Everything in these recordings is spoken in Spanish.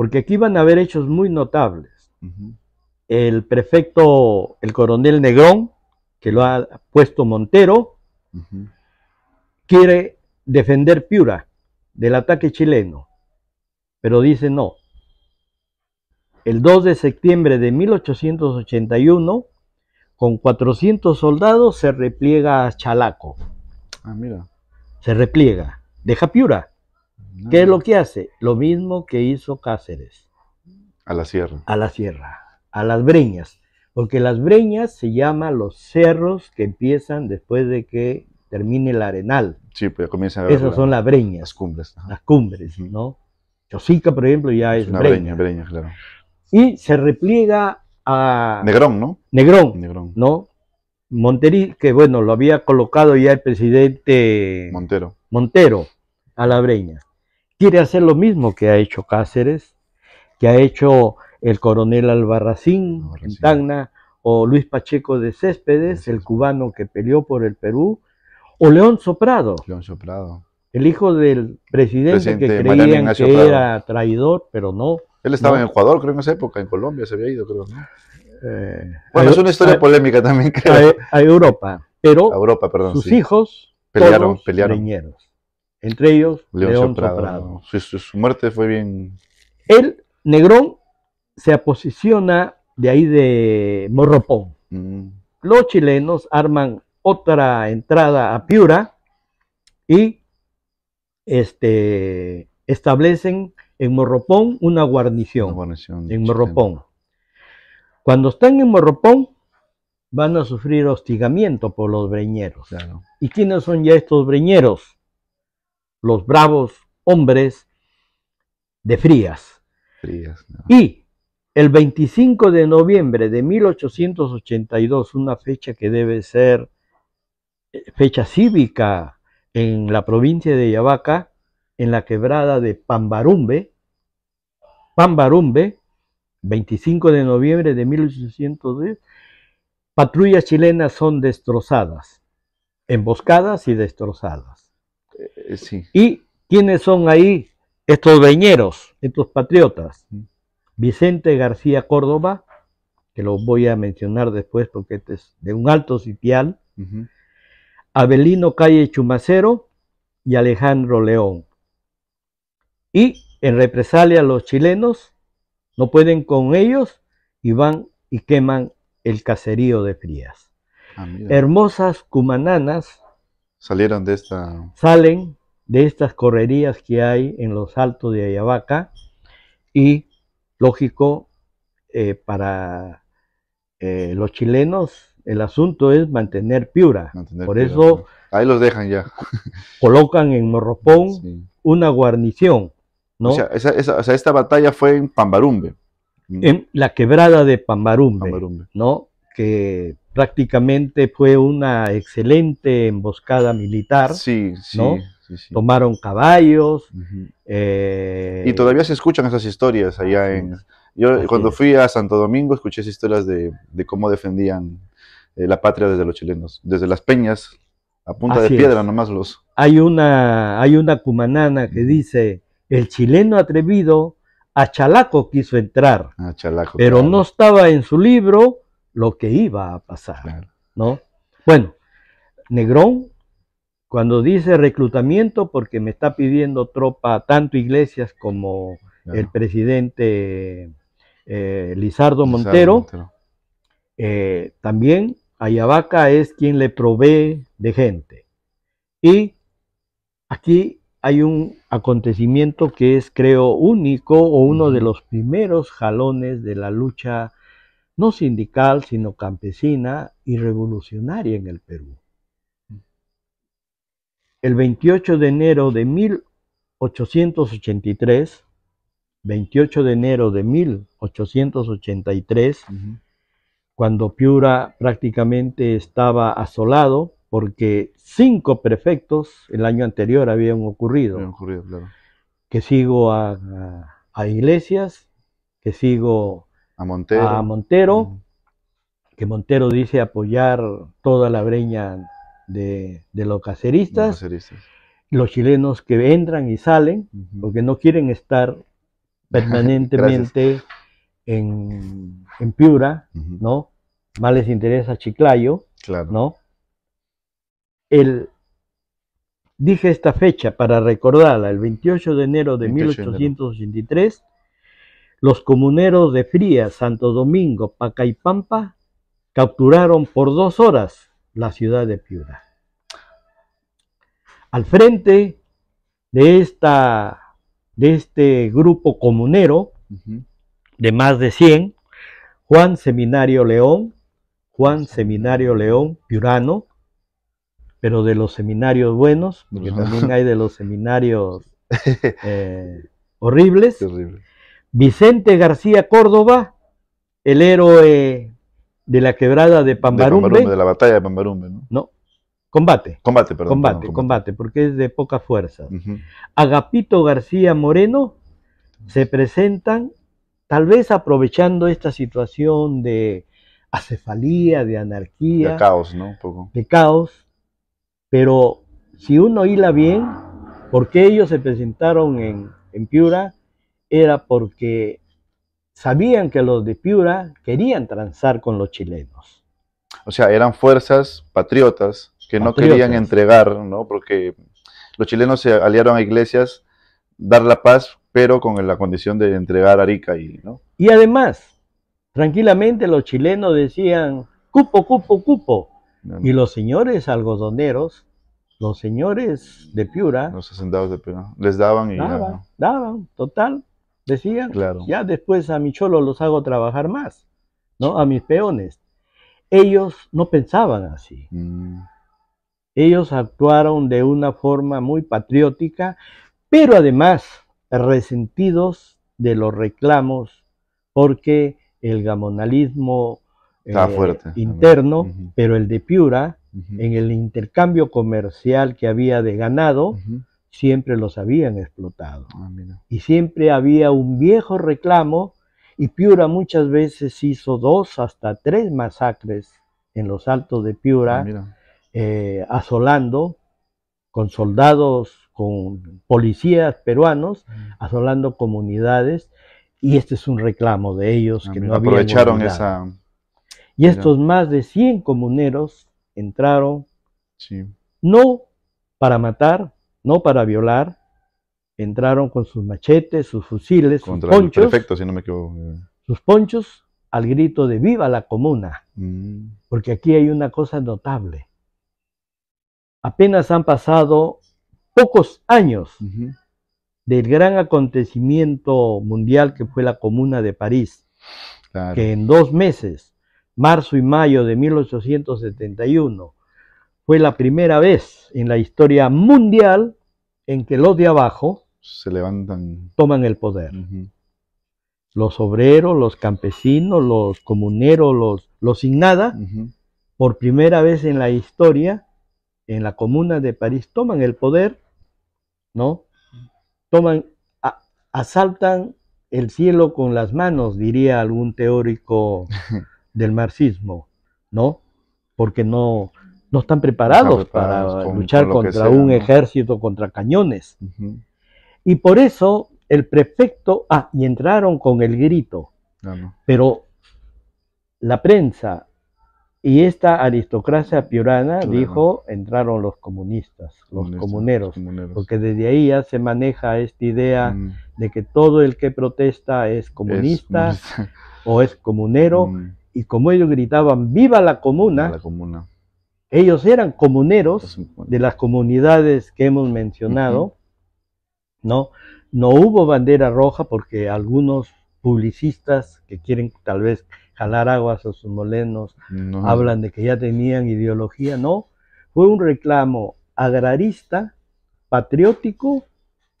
porque aquí van a haber hechos muy notables. El prefecto, el coronel Negrón, que lo ha puesto Montero, quiere defender Piura del ataque chileno, pero dice no. El 2 de septiembre de 1881, con 400 soldados, se repliega a Chalaco, Ah, mira. se repliega, deja Piura. ¿Qué es lo que hace? Lo mismo que hizo Cáceres, A la sierra. a la sierra, a las breñas, porque las breñas se llaman los cerros que empiezan después de que termine el arenal. Sí, pues ya comienza a ver Esas la- son las breñas. las cumbres. ajá. las cumbres. ¿no? Chosica, por ejemplo, ya es, una breña. breña, breña, claro. Y se repliega a Negrón, ¿no? Negrón, Negrón. ¿no? Monteri, que bueno, lo había colocado ya el presidente Montero. Montero a la breña. Quiere hacer lo mismo que ha hecho Cáceres, que ha hecho el coronel Albarracín, Albarracín. en Tacna, o Luis Pacheco de Céspedes, el cubano que peleó por el Perú, o León Soprado, León Soprado. el hijo del presidente, Presidente que creían que Prado. era traidor, pero no. Él estaba No. en Ecuador, creo, en esa época. En Colombia se había ido, creo, ¿no? eh, Bueno, a- es una historia a- polémica también, creo. a, a Europa, pero A Europa, perdón. sus sí. hijos Pelearon, todos pelearon. Entre ellos Soprado. Soprado. Su, su- su muerte fue bien. El Negrón se posiciona de ahí de Morropón. mm, Los chilenos arman otra entrada a Piura y este, establecen en Morropón una guarnición. una guarnición en. Morropón. Cuando están en Morropón, van a sufrir hostigamiento por los breñeros. Claro. ¿Y quiénes son ya estos breñeros? Los bravos hombres de Frías. Frías. ¿no? Y el 25 de noviembre de 1882, una fecha que debe ser eh, fecha cívica en la provincia de Yabaca, en la quebrada de Pambarumbe, Pambarumbe, 25 de noviembre de 1810, patrullas chilenas son destrozadas, emboscadas y destrozadas. Eh, sí. ¿Y quiénes son ahí estos veñeros, estos patriotas? Vicente García Córdoba, que lo voy a mencionar después porque este es de un alto sitial, Ujú. Abelino Calle Chumacero y Alejandro León. Y en represalia los chilenos no pueden con ellos y van y queman el caserío de Frías. Ah. Hermosas cumananas Salieron de esta. salen de estas correrías que hay en los altos de Ayabaca y, lógico, eh, para eh, los chilenos el asunto es mantener Piura. mantener Por eso. Ahí los dejan ya. colocan en Morropón Sí. una guarnición, ¿no? O, sea, esa, esa- o sea, esta batalla fue en Pambarumbe. En la quebrada de Pambarumbe, Pambarumbe. ¿no? Que prácticamente fue una excelente emboscada militar. Sí, sí, ¿no? sí, sí. Tomaron caballos. Eh, Y todavía se escuchan esas historias allá así en... Yo Así cuando es. fui a Santo Domingo escuché esas historias de, de cómo defendían eh, la patria desde los chilenos, desde las peñas, a punta Así de piedra es. nomás los... hay una, hay una cumanana que dice, el chileno atrevido a Chalaco quiso entrar, Ah, chalaco. pero claro, no estaba en su libro lo que iba a pasar, claro. ¿no? Bueno, Negrón, cuando dice reclutamiento, porque me está pidiendo tropa tanto Iglesias como claro. el presidente eh, Lizardo Lizardo Montero, eh, también Ayabaca es quien le provee de gente. Y aquí hay un acontecimiento que es, creo, único o uno de los primeros jalones de la lucha no sindical, sino campesina y revolucionaria en el Perú. El 28 de enero de 1883, 28 de enero de 1883, Ujú. cuando Piura prácticamente estaba asolado, porque cinco prefectos el año anterior habían ocurrido, Había ocurrido, claro. que sigo a, a- a Iglesias, que sigo A Montero. a Montero, que Montero dice apoyar toda la breña de, de los caceristas, Los caceristas. los chilenos que entran y salen, porque no quieren estar permanentemente en, en Piura, ¿no? Más les interesa Chiclayo, Claro. ¿no? El, dije esta fecha para recordarla, el 28 de enero de 28 de enero. 1883, los comuneros de Frías, Santo Domingo, Pacaipampa capturaron por dos horas la ciudad de Piura. Al frente de, esta, de este grupo comunero, de más de 100, Juan Seminario León, Juan Seminario León Piurano, pero de los seminarios buenos, porque también hay de los seminarios eh, horribles. Terrible. Vicente García Córdoba, el héroe de la quebrada de De Pambarumbe, de la batalla de Pambarumbe, ¿no? no, combate, Combate, perdón. combate, perdón, combate, porque es de poca fuerza. Agapito García Moreno se presentan, tal vez aprovechando esta situación de acefalía, de anarquía, De caos, ¿no? Un poco. de caos, pero si uno hila bien, ¿por qué ellos se presentaron en, en Piura? Era porque sabían que los de Piura querían transar con los chilenos. O sea, eran fuerzas patriotas que no querían entregar, ¿no? Porque los chilenos se aliaron a iglesias, dar la paz, pero con la condición de entregar Arica y, ¿no? Y además, tranquilamente los chilenos decían, cupo, cupo, cupo. Y los señores algodoneros, los señores de Piura, Los hacendados de Perú. Les daban y daban, daban, total, decían, Claro. ya después a mi cholo los hago trabajar más, ¿no? A mis peones. Ellos no pensaban así. Mm, Ellos actuaron de una forma muy patriótica, pero además resentidos de los reclamos porque el gamonalismo eh, fuerte. interno, pero el de Piura, en el intercambio comercial que había de ganado. Siempre los habían explotado. Ah. Y siempre había un viejo reclamo y Piura muchas veces hizo dos hasta tres masacres en los altos de Piura, Ah, eh, asolando con soldados, con policías peruanos, asolando comunidades. Y este es un reclamo de ellos Ah, que mira. no Aprovecharon esa. Y estos más de 100 comuneros entraron Sí. no para matar, no para violar, entraron con sus machetes, sus fusiles, sus Contra el ponchos, prefecto, si no me equivoco. sus ponchos al grito de viva la comuna, Mm, porque aquí hay una cosa notable. Apenas han pasado pocos años del gran acontecimiento mundial que fue la Comuna de París, Claro. que en dos meses, marzo y mayo de 1871, fue la primera vez en la historia mundial en que los de abajo Se levantan. toman el poder. Los obreros, los campesinos, los comuneros, los, los sin nada, por primera vez en la historia, en la Comuna de París, toman el poder, ¿no? Toman, a- asaltan el cielo con las manos, diría algún teórico del marxismo, ¿no? Porque no, no están preparados, preparados para con- luchar con contra sea, un ¿no? ejército, contra cañones. Y por eso el prefecto, ah, y entraron con el grito, Claro. pero la prensa y esta aristocracia piorana Claro. dijo, entraron los comunistas, los comuneros, comuneros. porque desde ahí ya se maneja esta idea Mm, de que todo el que protesta es es comunista o es comunero, Mm, y como ellos gritaban, viva la comuna, La comuna. Ellos eran comuneros de las comunidades que hemos mencionado, ¿no? No hubo bandera roja porque algunos publicistas que quieren tal vez jalar aguas a sus molenos no, hablan de que ya tenían ideología, no, fue un reclamo agrarista, patriótico,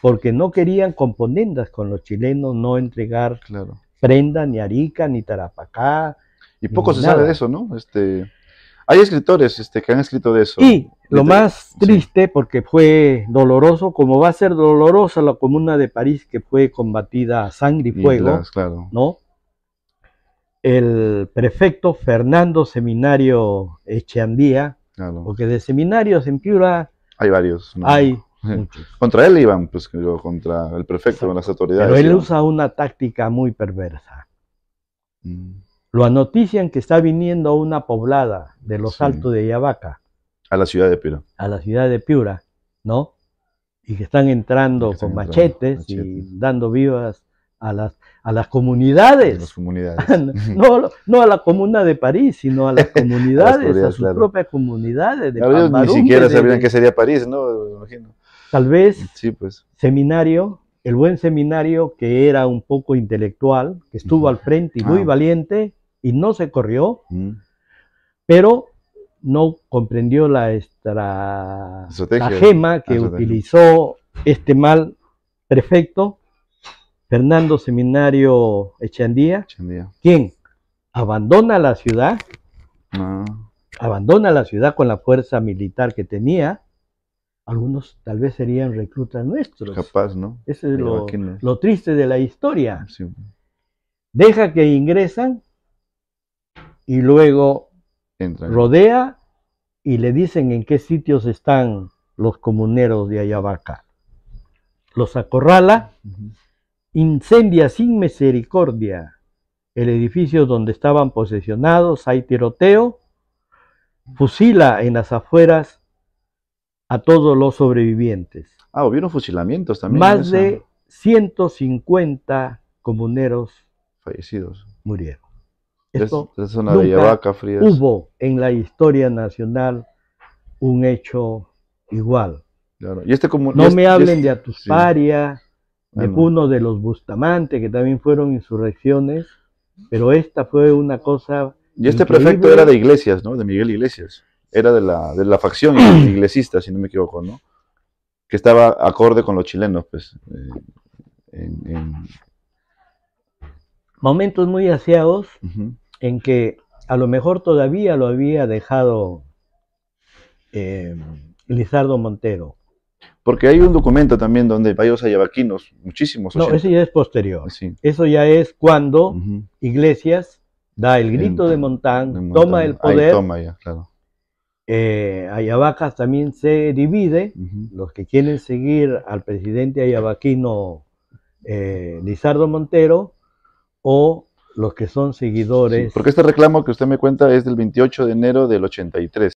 porque no querían componendas con los chilenos, no entregar Claro. prenda, ni Arica, ni Tarapacá. Y poco se sabe de eso, ¿no? Este, hay escritores este, que han escrito de eso. Y lo más sí. triste, porque fue doloroso, como va a ser dolorosa la comuna de París, que fue combatida a sangre y Y fuego, las- claro. ¿no? El prefecto Fernando Seminario Echeandía, claro. porque de seminarios en Piura Hay varios. ¿no? hay muchos. Contra él iban, pues, contra el prefecto, con las autoridades. Pero él iban. usa una táctica muy perversa. Mm. Lo anotician que está viniendo una poblada de los Sí. altos de Ayabaca A la ciudad de Piro. a la ciudad de Piura, ¿no? Y que están entrando Que están con entrando, machetes, y dando vivas a las, a las de las comunidades. comunidades. No, no a la comuna de París, sino a las comunidades, a, comunidades, sus claro. propias comunidades. De ellos ni siquiera de- qué sería París, ¿no? Me imagino. Tal vez Sí, pues. seminario, el buen seminario que era un poco intelectual, que estuvo al frente y muy Ah. valiente y no se corrió, Mm. pero no comprendió la estra- Estrategia. estratagema que Ah, estrategia. utilizó este mal prefecto, Fernando Seminario Echandía, Chandía. quien abandona la ciudad, Ah, abandona la ciudad con la fuerza militar que tenía. Algunos tal vez serían reclutas nuestros. capaz, ¿no? Eso es lo, Aquí no. lo triste de la historia. Sí. Deja que ingresan y luego Entran. rodea y le dicen en qué sitios están los comuneros de Ayabaca. Los acorrala, incendia sin misericordia el edificio donde estaban posesionados, hay tiroteo, fusila en las afueras a todos los sobrevivientes. Ah, hubieron fusilamientos también. Más de 150 comuneros Fallecidos. murieron. Es, Esto es zona nunca de Yavaca, Frías. hubo en la historia nacional un hecho igual. Claro. Y este No me hablen este- de Atusparia, de. Puno de los Bustamante, que también fueron insurrecciones, pero esta fue una cosa Y este Increíble. prefecto era de Iglesias, ¿no? De Miguel Iglesias. Era de la, de la facción iglesista, si no me equivoco, ¿no? Que estaba acorde con los chilenos, pues. eh, en- en- momentos muy aseados. En que a lo mejor todavía lo había dejado eh, Lizardo Montero. Porque hay un documento también donde varios ayabaquinos, muchísimos. No, 80, ese ya es posterior. sí, Eso ya es cuando Iglesias da el grito En- de Montán, de Montán. toma el Ahí poder, toma ya, claro. eh, Ayabacas también se divide, los que quieren seguir al presidente ayabaquino eh, Lizardo Montero o los que son Sí, seguidores porque este reclamo que usted me cuenta es del 28 de enero del 83.